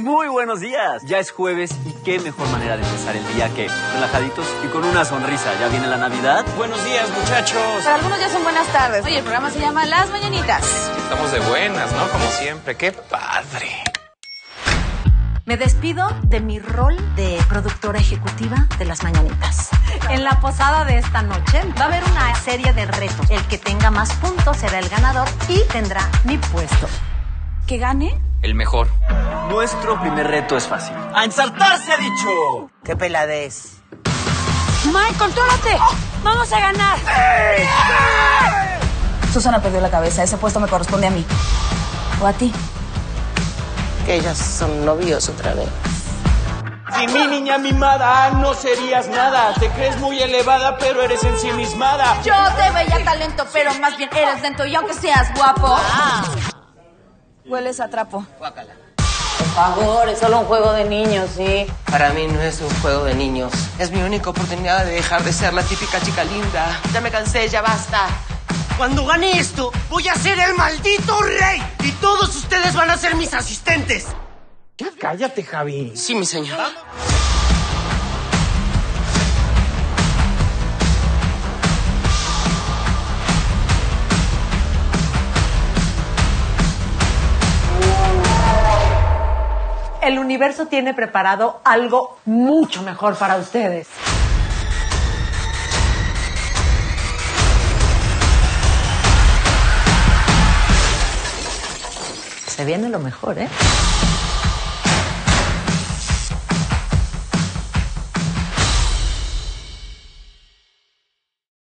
Muy buenos días. Ya es jueves y qué mejor manera de empezar el día que relajaditos y con una sonrisa. ¿Ya viene la Navidad? Buenos días, muchachos. Para algunos ya son buenas tardes. Oye, el programa se llama Las Mañanitas. Estamos de buenas, ¿no? Como siempre. ¡Qué padre! Me despido de mi rol de productora ejecutiva de Las Mañanitas. En la posada de esta noche va a haber una serie de retos. El que tenga más puntos será el ganador y tendrá mi puesto. ¿Que gane? El mejor. Nuestro primer reto es fácil. ¡A ensartarse, ha dicho! ¡Qué peladez! Mike, contrólate. Vamos a ganar. Susana perdió la cabeza. Ese puesto me corresponde a mí. ¿O a ti? Que ellas son novios otra vez. Sin mi niña mimada no serías nada. Te crees muy elevada, pero eres ensimismada. Yo te veía talento, pero más bien eres lento. Y aunque seas guapo... Hueles a trapo. Por favor, es solo un juego de niños, ¿sí? Para mí no es un juego de niños. Es mi única oportunidad de dejar de ser la típica chica linda. Ya me cansé, ya basta. Cuando gane esto, voy a ser el maldito rey. Y todos ustedes van a ser mis asistentes. Cállate, Javi. Sí, mi señor. El universo tiene preparado algo mucho mejor para ustedes. Se viene lo mejor, ¿eh?